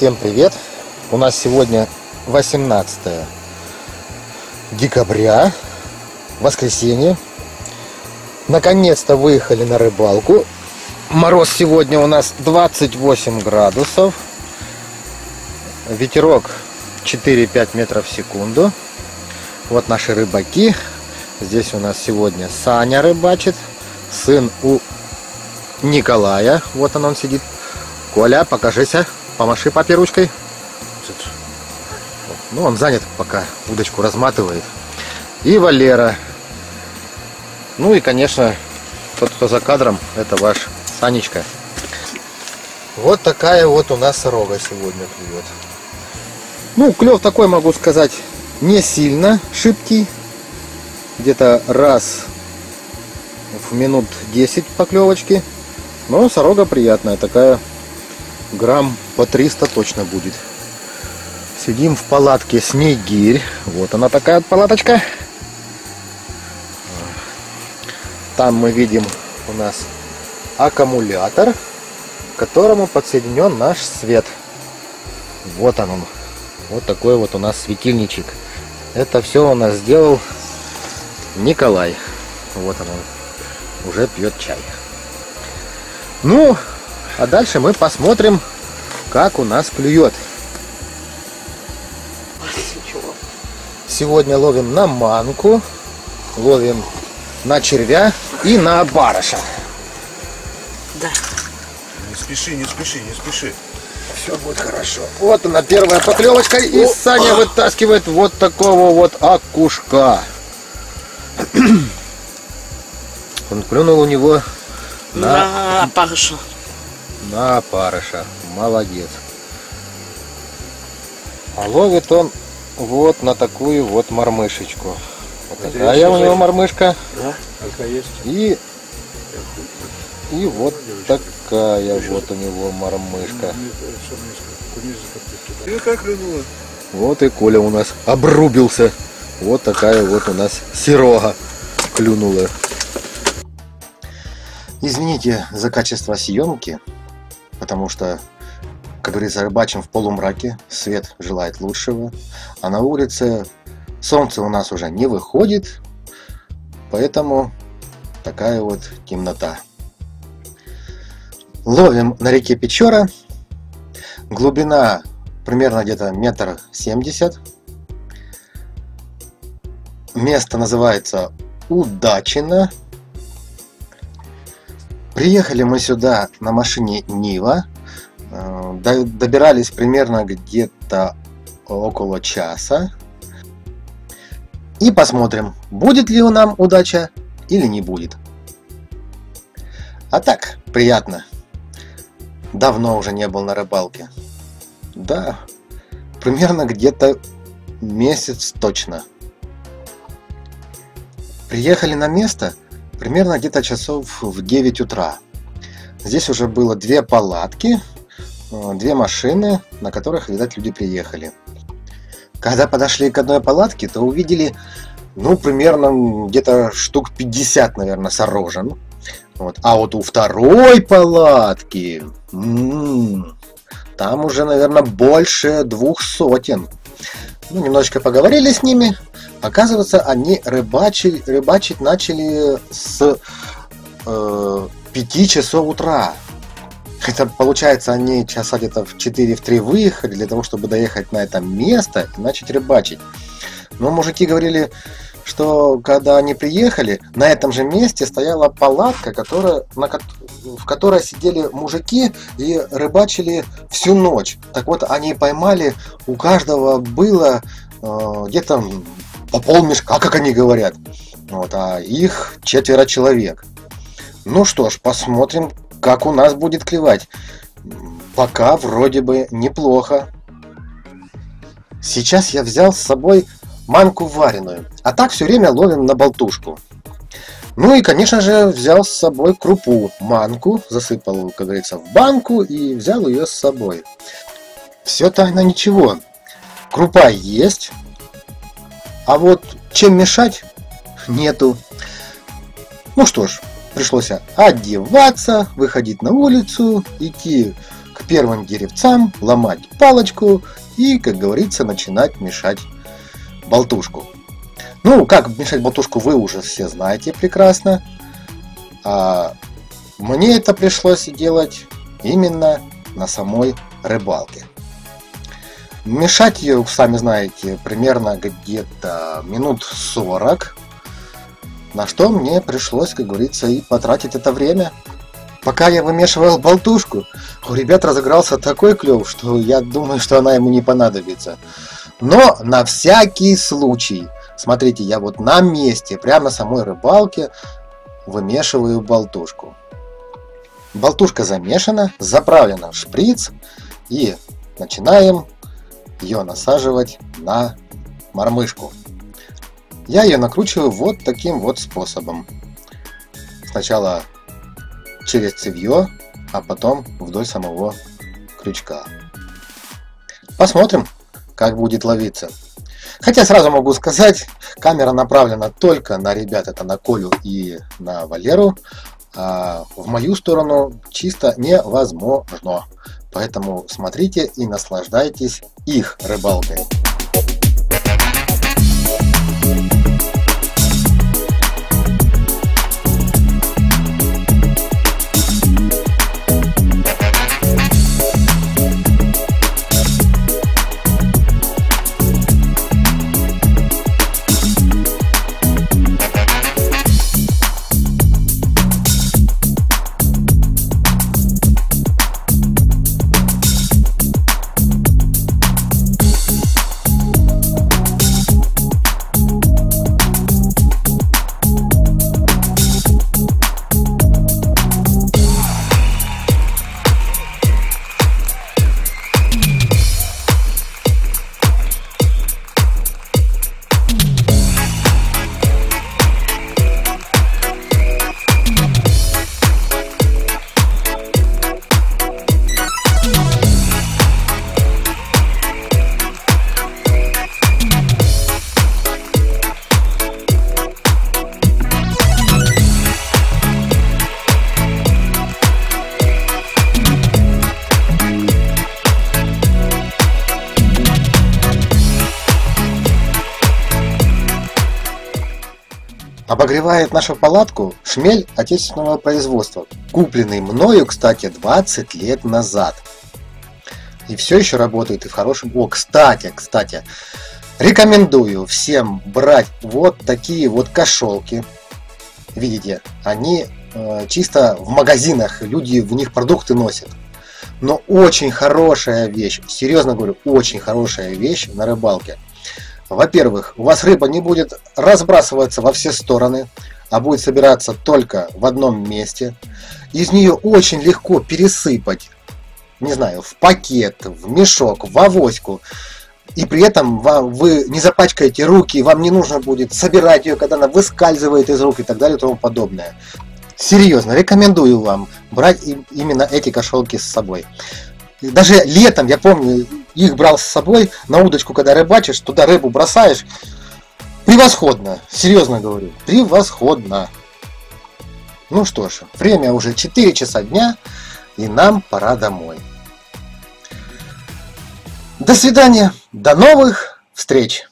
Всем привет! У нас сегодня 18 декабря, воскресенье. Наконец-то выехали на рыбалку. Мороз сегодня у нас 28 градусов. Ветерок 4-5 метров в секунду. Вот наши рыбаки. Здесь у нас сегодня Саня рыбачит. Сын у Николая. Вот он, он сидит. Коля, покажися. Помаши папе ручкой. Ну, он занят пока, удочку разматывает. И Валера. Ну и, конечно, тот, кто за кадром, это ваш Санечка. Вот такая вот у нас рога сегодня клюет. Ну, клев такой, могу сказать, не сильно шибкий. Где-то раз в минут 10 поклевочки. Но сорога приятная, такая грамм по 300 точно будет. Сидим в палатке Снегирь. Вот она такая палаточка. Там мы видим у нас аккумулятор, к которому подсоединен наш свет. Вот он он. Вот такой вот у нас светильничек. Это все у нас сделал Николай. Вот он, он уже пьет чай. Ну, а дальше мы посмотрим, как у нас клюет. Сегодня ловим на манку, ловим на червя и на барыша. Да. Не спеши, не спеши, не спеши. Все будет хорошо. Вот она первая поклевочка и Саня вытаскивает вот такого вот окушка. Он клюнул у него на, На парышу. на опарыша. Молодец. А ловит он вот на такую вот мормышечку. Вот такая у него мормышка. Да. Есть. И, и вот такая вот у него мормышка. Рынула? Вот и Коля у нас обрубился. Вот такая вот у нас сирога клюнула. Извините за качество съемки, потому что, как говорится, рыбачим в полумраке, свет желает лучшего, а на улице солнце у нас уже не выходит, поэтому такая вот темнота. Ловим на реке Печора, глубина примерно где-то метр семьдесят. Место называется Удачино. Приехали мы сюда на машине Нива. До- Добирались примерно где-то около часа. И посмотрим, будет ли у нам удача или не будет. А так, приятно. Давно уже не был на рыбалке. Да, примерно где-то месяц точно. Приехали на место примерно где-то часов в 9 утра. Здесь уже было две палатки, две машины, на которых, видать, люди приехали. Когда подошли к одной палатке, то увидели, ну, примерно где-то штук 50, наверное, сорожен. Вот. А вот у второй палатки, м, там уже, наверное, больше двух сотен. Ну, немножечко поговорили с ними. Оказывается, они рыбачили, рыбачить начали с э, 5 часов утра. Это получается, они часа где-то в 4 в 3 выехали для того, чтобы доехать на это место и начать рыбачить. Но мужики говорили, что когда они приехали, на этом же месте стояла палатка, которая, на, в которой сидели мужики и рыбачили всю ночь. Так вот, они поймали, у каждого было э, где-то по полмешка, как они говорят. Вот, а их четверо человек. Ну что ж, посмотрим, как у нас будет клевать. Пока вроде бы неплохо. Сейчас я взял с собой манку вареную, а так все время ловим на болтушку. Ну и, конечно же, взял с собой крупу, манку, засыпал, как говорится, в банку и взял ее с собой. Все тайно ничего. Крупа есть, а вот чем мешать нету. Ну что ж, пришлось одеваться, выходить на улицу, идти к первым деревцам, ломать палочку и, как говорится, начинать мешать болтушку. Ну, как мешать болтушку вы уже все знаете прекрасно. А мне это пришлось делать именно на самой рыбалке. Мешать ее, сами знаете, примерно где-то минут 40. На что мне пришлось, как говорится, и потратить это время. Пока я вымешивал болтушку, у ребят разыгрался такой клев, что я думаю, что она ему не понадобится. Но на всякий случай, смотрите, я вот на месте, прямо на самой рыбалке, вымешиваю болтушку. Болтушка замешана, заправлена в шприц и начинаем ее насаживать на мормышку. Я ее накручиваю вот таким вот способом. Сначала через цевье, а потом вдоль самого крючка. Посмотрим, как будет ловиться. Хотя сразу могу сказать, камера направлена только на ребят, это на Колю и на Валеру. А в мою сторону чисто невозможно. Поэтому смотрите и наслаждайтесь их рыбалкой. Thank you. Обогревает нашу палатку шмель отечественного производства, купленный мною, кстати, 20 лет назад. И все еще работает и в хорошем... О, кстати, кстати, рекомендую всем брать вот такие вот кошелки. Видите, они э, чисто в магазинах, люди в них продукты носят. Но очень хорошая вещь, серьезно говорю, очень хорошая вещь на рыбалке – во-первых, у вас рыба не будет разбрасываться во все стороны, а будет собираться только в одном месте. Из нее очень легко пересыпать, не знаю, в пакет, в мешок, в авоську. И при этом вам, вы не запачкаете руки, вам не нужно будет собирать ее, когда она выскальзывает из рук и так далее и тому подобное. Серьезно, рекомендую вам брать именно эти кошелки с собой. Даже летом, я помню, их брал с собой на удочку, когда рыбачишь, туда рыбу бросаешь. Превосходно, серьезно говорю, превосходно. Ну что ж, время уже 4 часа дня, и нам пора домой. До свидания, до новых встреч!